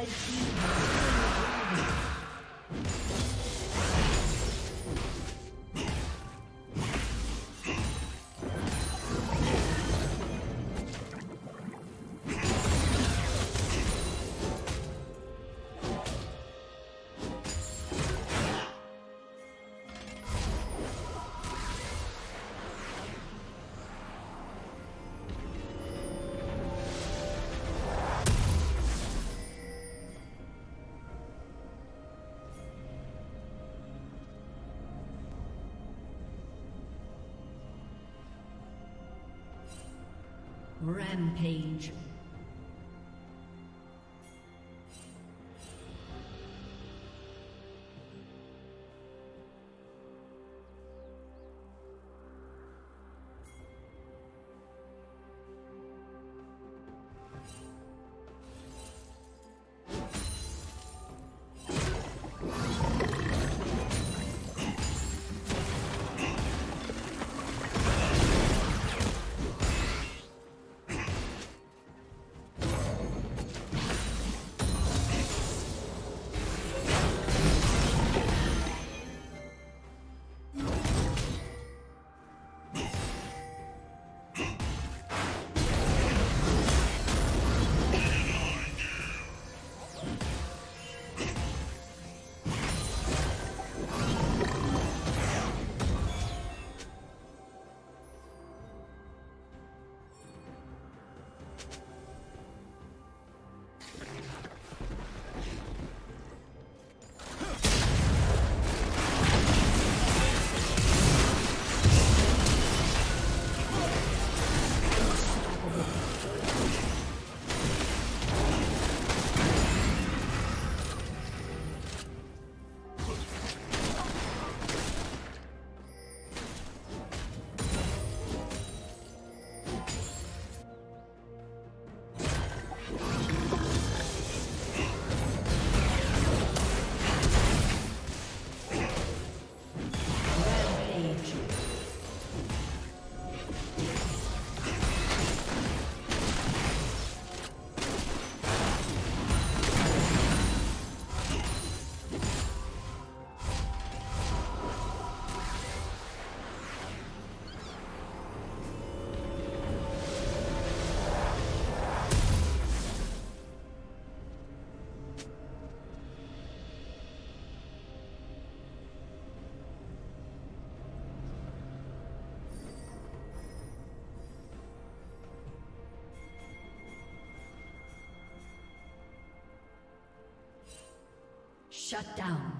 Red team. Rampage. Shut down.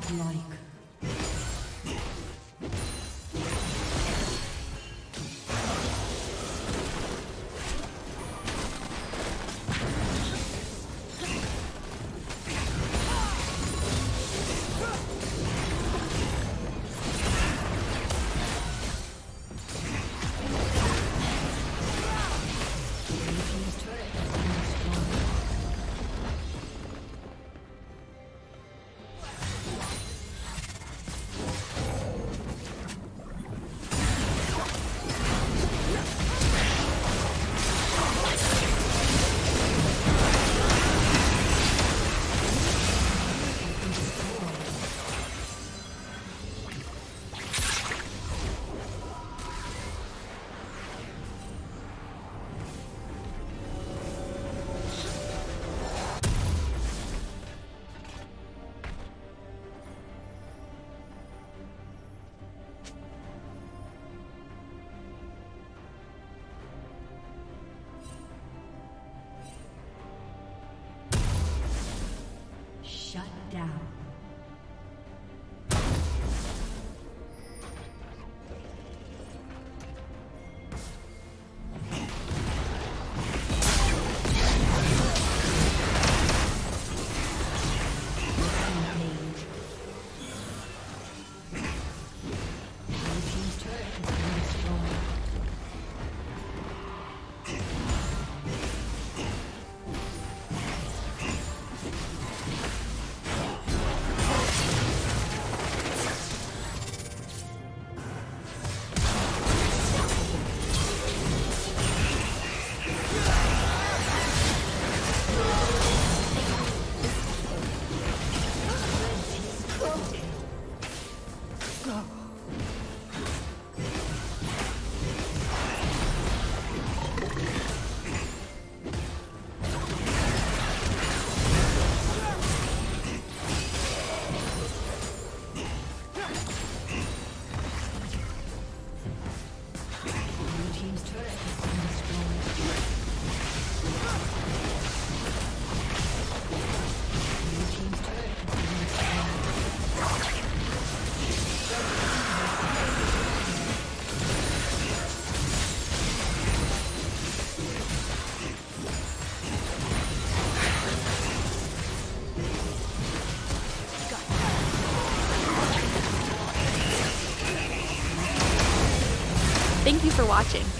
Godlike. For watching.